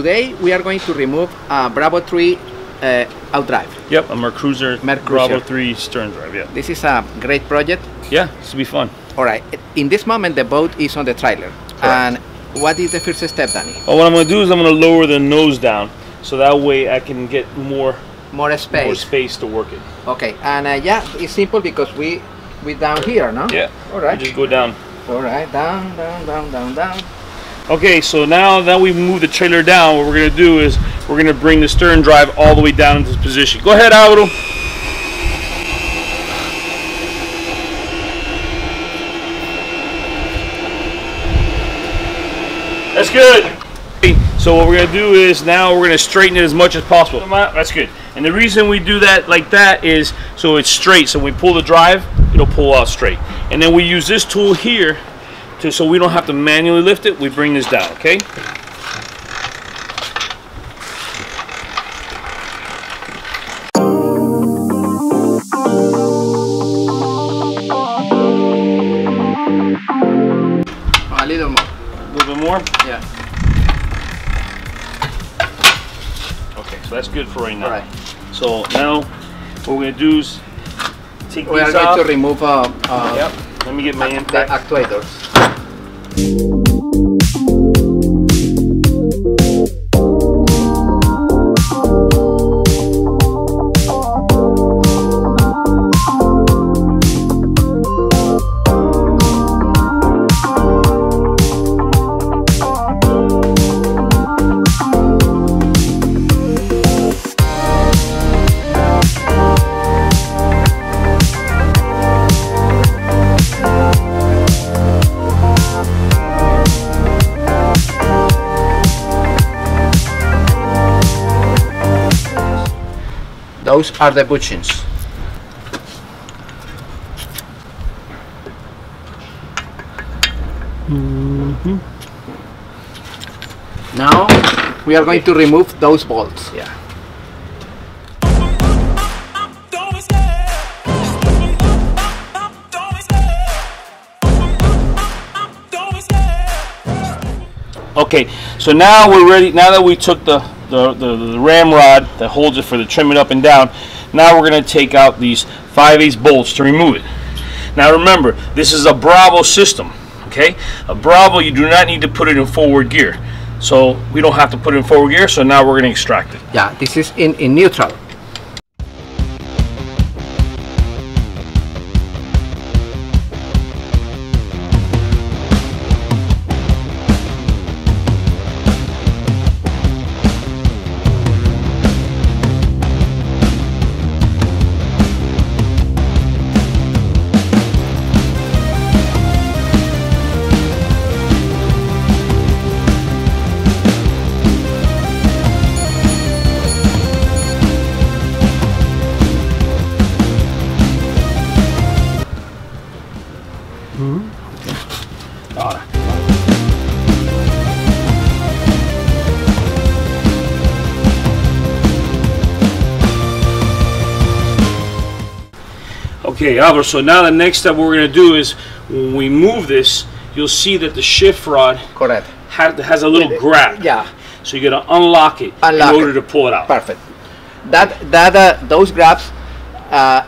today we are going to remove a Bravo 3 uh, outdrive. Yep, a Mercruiser, Mercruiser. Bravo 3 stern drive. Yeah. This is a great project. Yeah, this will be fun. All right. In this moment, the boat is on the trailer. And what is the first step, Danny? Well, what I'm going to do is I'm going to lower the nose down so that way I can get more More space. more space to work it. Okay. And uh, yeah, it's simple because we we down here, no? Yeah. All right. You just go down. All right. Down, down, down, down, down. Okay, so now that we move the trailer down, what we're going to do is we're going to bring the stern drive all the way down into position. Go ahead, Alvaro. That's good. So what we're gonna do is now we're gonna straighten it as much as possible. That's good. And the reason we do that like that is so it's straight. So when we pull the drive, it'll pull out straight. And then we use this tool here to so we don't have to manually lift it. We bring this down. Okay. A little more. A little bit more. Yeah. Okay, so that's good for right now. All right. So now what we're gonna do is take We are these going off. to remove uh, uh, Yep. Let me get my impact. the impact. actuators. Those are the bushings. Mm-hmm. Now we are going to remove those bolts. Yeah. Okay, so now we're ready. Now that we took the, the, the, the ramrod that holds it for the trimming up and down, now we're going to take out these 5 8 bolts to remove it. Now remember, this is a Bravo system. Okay, a Bravo, you do not need to put it in forward gear. So we don't have to put it in forward gear. So now we're going to extract it. Yeah, this is in, in neutral. Okay, Albert, so now the next step we're going to do is when we move this, you'll see that the shift rod Correct. ha- has a little grab. Yeah, So you got to unlock it Unlock in order it. to pull it out. perfect. That that uh, those grabs uh,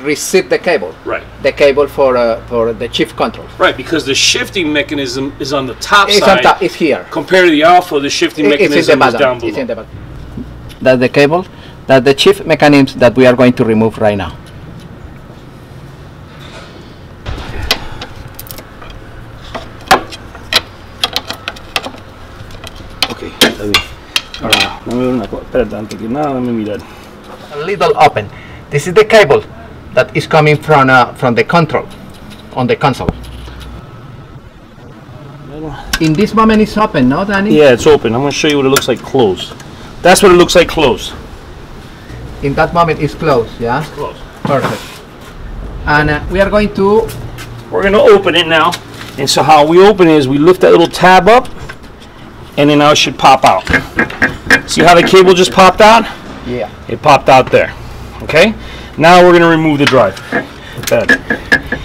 receive the cable. Right. The cable for uh, for the shift control. Right, because the shifting mechanism is on the top It's side. on top. It's here. Compared to the alpha, the shifting It- in the mechanism is down below. It's in the bottom. That's the cable. That's the shift mechanism that we are going to remove right now. Ver una cosa. Espérate, antes que nada, dame mirar. A little open. This is the cable that is coming from uh, from the control on the console. In this moment, it's open, no, Danny? Yeah, it's open. I'm going to show you what it looks like closed. That's what it looks like closed. In that moment, it's closed. Yeah. Closed. Perfect. And uh, we are going to We're going to open it now. And so how we open it is we lift that little tab up, and then now it should pop out. See how the cable just popped out? Yeah. It popped out there. Okay? Now we're going to remove the drive. Bad.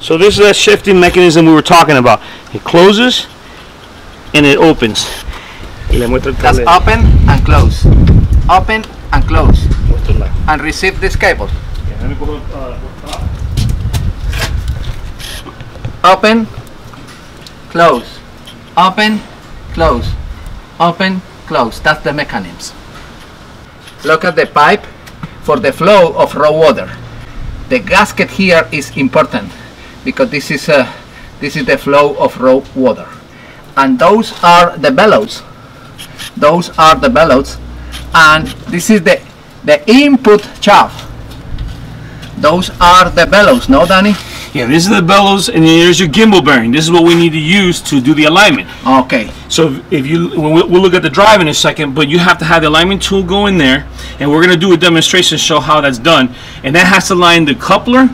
So this is that shifting mechanism we were talking about. It closes and it opens. Y le muestro el That's tablero. open and close. Open and close. Muestro And receive this cable. Ya, déjame coger. Open, close. Open, close. Open, close. That's the mechanism. Look at the pipe for the flow of raw water. The gasket here is important because this is uh, this is the flow of raw water, and those are the bellows. Those are the bellows, and this is the the input shaft. Those are the bellows, no, Danny? Yeah, this is the bellows, and here's your gimbal bearing. This is what we need to use to do the alignment. Okay. So if you, we'll, look at the drive in a second, but you have to have the alignment tool go in there, and we're gonna do a demonstration to show how that's done. And that has to line the coupler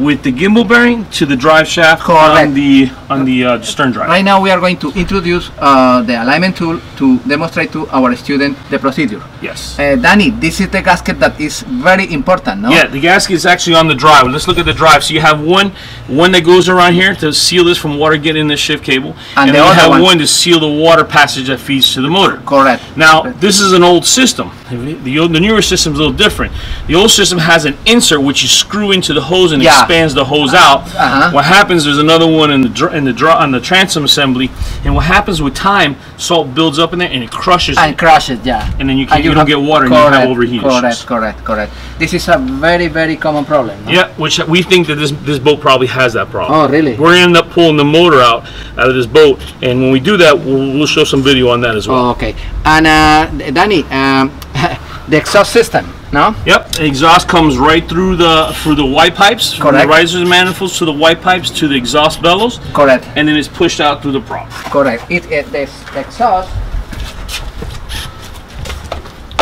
with the gimbal bearing to the drive shaft on the on the uh, stern drive. Right now we are going to introduce uh, the alignment tool to demonstrate to our student the procedure. Yes. Uh, Danny, this is the gasket that is very important, no? Yeah, the gasket is actually on the drive. Let's look at the drive. So you have one, one that goes around here to seal this from water getting in the shift cable, And the then you have one- one to seal the water passage that feeds to the motor. Correct. Now, this is an old system. The, old, the newer system is a little different. The old system has an insert which you screw into the hose and Yeah. expands the hose out. Uh-huh. What happens? There's another one in the dr- in the on the transom assembly, and what happens with time, salt builds up in there and it crushes And it. crush it, yeah. And then you can't- you don't get water and you have correct, overheat Correct, issues. correct, correct. This is a very, very common problem. no? Yeah, which we think that this this boat probably has that problem. Oh, really? We're gonna end up pulling the motor out out of this boat, and when we do that, we'll, we'll show some video on that as well. Oh, okay. And uh, Danny, um, the exhaust system, no? Yep, the exhaust comes right through the through the white pipes, from the risers and manifolds to the white pipes to the exhaust bellows, Correct, and then it's pushed out through the prop. correct. It, it the exhaust.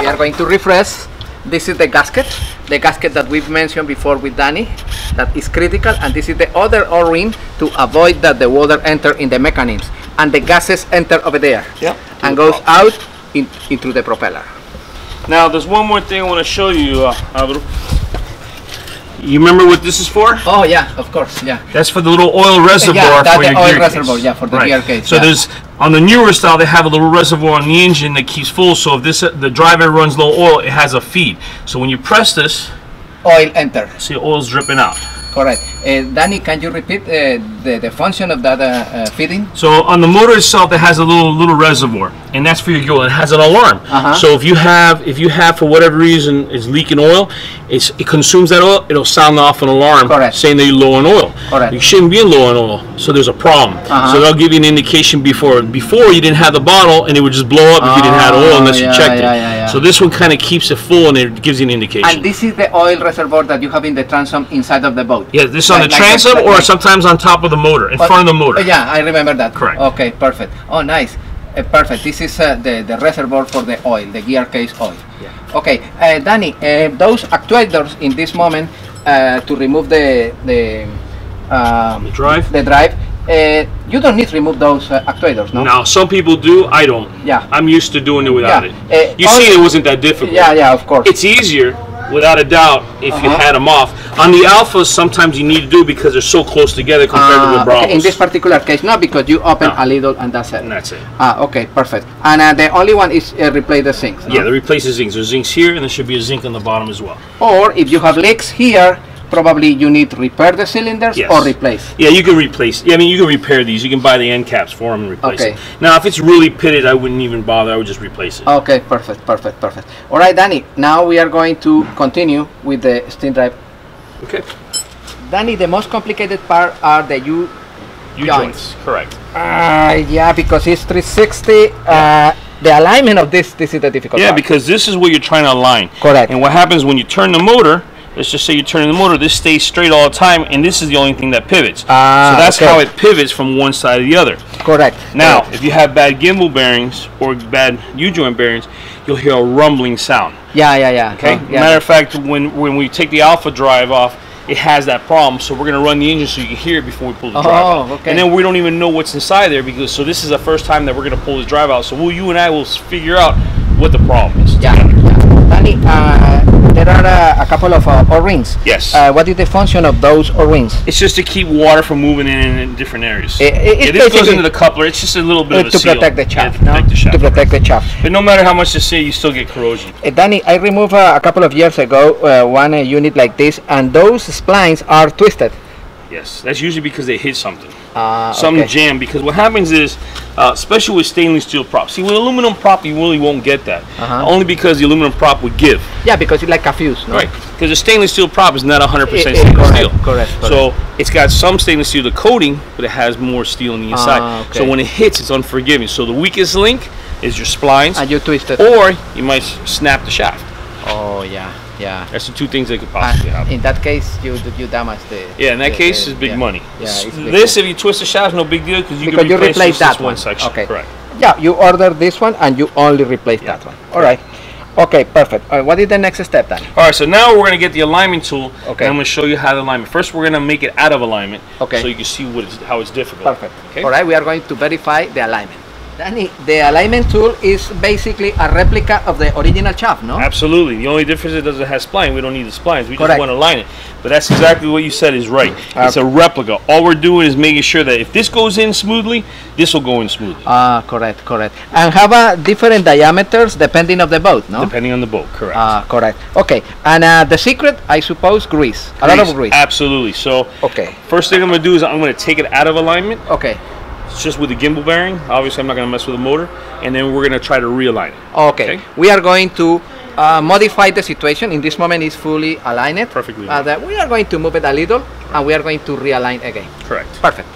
We are going to refresh. This is the gasket, the gasket that we've mentioned before with Danny, that is critical, and this is the other O-ring to avoid that the water enter in the mechanism, and the gases enter over there, Yep. and goes out in, into the propeller. Now, there's one more thing I want to show you, uh, Alvaro. You remember what this is for? Oh yeah, of course, yeah. That's for the little oil reservoir that's for the your oil reservoir, case. yeah, for the gear case, So yeah. there's on the newer style they have a little reservoir on the engine that keeps full. So if this the driver runs low oil, it has a feed. So when you press this, Oil enter. see oil's dripping out. Correct. Uh, Danny, can you repeat uh, the, the function of that uh, uh, feeding? So on the motor itself, it has a little little reservoir, and that's for your fuel. It has an alarm. Uh-huh. So if you have if you have for whatever reason is leaking oil, it's, it consumes that oil. It'll sound off an alarm Correct. saying that you're low on oil. Correct. You shouldn't be low on oil, so there's a problem. Uh-huh. So they'll give you an indication before. Before you didn't have the bottle, and it would just blow up if you didn't have oil unless yeah, you checked yeah, it. yeah, yeah. So this one kind of keeps it full, and it gives you an indication. And this is the oil reservoir that you have in the transom inside of the boat. yeah, this on Like- the like- transom or like- sometimes on top of the motor, in front of the motor. Oh, yeah, I remember that. Correct. Okay, perfect. Oh, nice. Uh, perfect. This is uh, the, the reservoir for the oil, the gear case oil. Yeah. Okay, uh, Danny, uh, those actuators in this moment uh, to remove the the, um, The drive. the drive, uh, you don't need to remove those uh, actuators, no? Now, some people do. I don't. Yeah. I'm used to doing it without Yeah. it. Uh, you see, it wasn't that difficult. Yeah, yeah, of course. It's easier, without a doubt, if you Uh-huh. had them off. On the Alphas, sometimes you need to do because they're so close together compared to the Bravos. okay, in this particular case, no, because you open No. a little and that's it. and that's it. Ah, okay, perfect. And uh, the only one is uh, replace the zincs. no? Yeah, they replace the zincs. There's zincs here, and there should be a zinc on the bottom as well. Or if you have leaks here, probably you need to repair the cylinders Yes. or replace. Yeah, you can replace. Yeah, I mean, you can repair these. You can buy the end caps for them and replace Okay. it. Now, if it's really pitted, I wouldn't even bother. I would just replace it. Okay, perfect, perfect, perfect. All right, Danny. Now we are going to continue with the stern drive. Okay. Danny, the most complicated part are the U. U Joints. joints. Correct. Uh, yeah, because it's 360. Uh, the alignment of this, this is the difficult Yeah, part. because this is what you're trying to align. Correct. And what happens when you turn the motor? Let's just say you're turning the motor. This stays straight all the time, and this is the only thing that pivots. Ah, so that's okay. how it pivots from one side to the other. Correct. Now, if you have bad gimbal bearings or bad U-joint bearings, you'll hear a rumbling sound. Yeah, yeah, yeah. Okay. Oh, yeah. Matter of fact, when when we take the alpha drive off, it has that problem. So we're gonna run the engine so you can hear it before we pull the drive Oh, out. okay. And then we don't even know what's inside there because so this is the first time that we're gonna pull this drive out. So we'll, you and I will figure out what the problem is. Yeah. Danny, uh, there are uh, a couple of uh, O-rings. Yes. Uh, what is the function of those O-rings? It's just to keep water from moving in in different areas. It, I- it's yeah, goes into the coupler. It's just a little bit of a to seal. protect the Yeah, shaft, to no? protect the shaft. To protect the shaft. But no matter how much you say, you still get corrosion. Uh, Danny, I removed uh, a couple of years ago uh, one uh, unit like this, and those splines are twisted. Yes, that's usually because they hit something. Uh, Some okay. jam because what happens is, uh, especially with stainless steel props. See, with aluminum prop, you really won't get that. Uh-huh. Only because the aluminum prop would give. Yeah, because you like a fuse, no? Right. Because the stainless steel prop is not 100% Eh, eh, stainless correct, steel. correct, So it's got some stainless steel, the coating, but it has more steel on the inside. Ah, okay. So when it hits, it's unforgiving. So the weakest link is your splines, And you twist it. or you might snap the shaft. Oh, yeah, yeah. That's the two things that could And possibly ah, happen. in that case, you you damage the. Yeah, in that the- case, the- it's big yeah. money. Yeah, it's big this, money. if you twist the shaft, no big deal because you Because can you replace, replace just that this one one. section. Okay. Correct. Yeah, you order this one and you only replace Yeah. that one. All right. Okay, perfect. What is the next step then? All right, so now we're going to get the alignment tool, Okay. and I'm going to show you how to alignment. First, we're going to make it out of alignment, Okay. so you can see what it's, how it's difficult. Perfect. Okay. All right, we are going to verify the alignment. Danny, the alignment tool is basically a replica of the original shaft, no? Absolutely. The only difference is that it doesn't have spline. We don't need the splines. We Correct. just want to align it. But that's exactly what you said is right. Uh, it's a replica. All we're doing is making sure that if this goes in smoothly, this will go in smoothly, Ah, correct, correct. And have uh, different diameters depending of the boat, no? depending on the boat. Correct. Ah, correct. Okay, and uh, the secret, I suppose, grease. A lot of grease. Absolutely. So Okay, first thing I'm going to do is I'm going to take it out of alignment. okay, It's just with the gimbal bearing. Obviously, I'm not going to mess with the motor. And then we're going to try to realign it. okay. Okay. We are going to uh, modify the situation. In this moment, it's fully aligned. Perfectly Uh, that we are going to move it a little, and we are going to realign again. Correct. Perfect.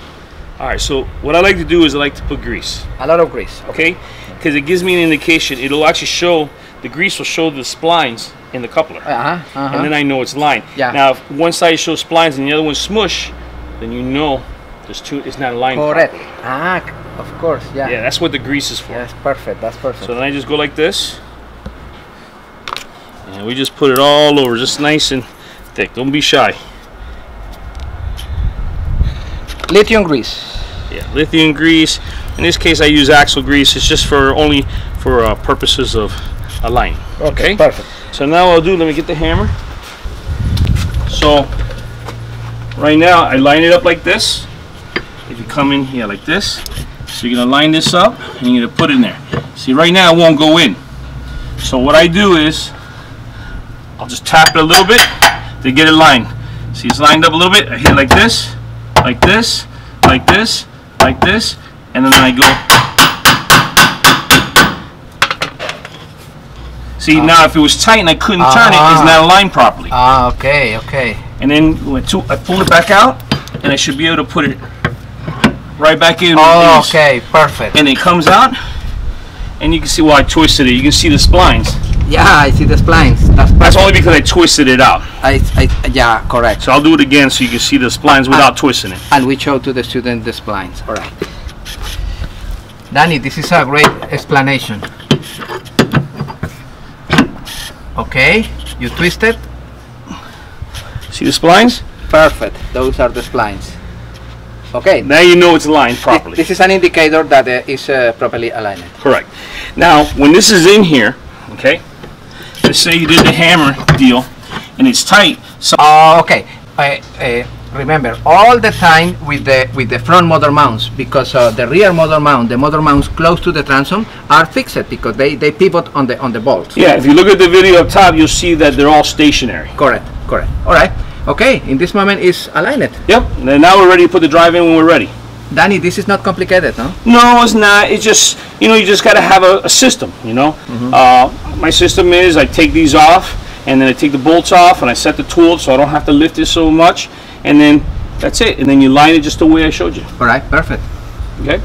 All right. So what I like to do is I like to put grease. A lot of grease. Okay. Because it gives me an indication. It'll actually show the grease will show the splines in the coupler. Uh huh. Uh-huh. and then I know it's lined. Yeah. Now, if one side shows splines and the other one smush, then you know there's two. It's not aligned. correct. properly. Ah, of course. Yeah. Yeah, that's what the grease is for. Yes, perfect. That's perfect. So then I just go like this, and we just put it all over, just nice and thick. Don't be shy. Lithium grease. Yeah, lithium grease. In this case, I use axle grease. It's just for only for uh, purposes of aligning. Okay. Perfect. So now I'll do, let me get the hammer. So right now I line it up like this. If you come in here like this, so you're gonna line this up and you're gonna put it in there. See right now it won't go in. So what I do is I'll just tap it a little bit to get it lined. See it's lined up a little bit. I hit it like this, like this, like this, like this, and then I go See now if it was tight and I couldn't turn it, it's Ah. not aligned properly. Ah, okay, okay. And then I pull it back out, and I should be able to put it right back in. Oh, okay, perfect. And it comes out, and you can see why I twisted it. You can see the splines. Yeah, I see the splines. That's perfect. That's only because I twisted it out. I, I, yeah, correct. So I'll do it again so you can see the splines ah. without twisting it. And we show to the student the splines. All right. Danny, this is a great explanation. Okay, you twist it. See the splines? Perfect. Those are the splines. Okay. Now you know it's thi- properly. This is an indicator that uh, is uh, properly aligned. Correct. Now, when this is in here, okay, let's say you did the hammer deal, and it's tight, so Oh, okay. I, uh, remember, all the time with the with the front motor mounts, because uh, the rear motor mount, the motor mounts close to the transom, are fixed because they, they pivot on the on the bolts. yeah, if you look at the video up top, you'll see that they're all stationary. Correct, correct. All right. Okay, in this moment is aligned. Yep. And now we're ready to put the drive in when we're ready. Danny, this is not complicated, no? No, it's not. It's just you know you just got to have a, a system. You know, uh, my system is I take these off and then I take the bolts off and I set the tool so I don't have to lift it so much, and then that's it. And then you line it just the way I showed you. All right, perfect. Okay.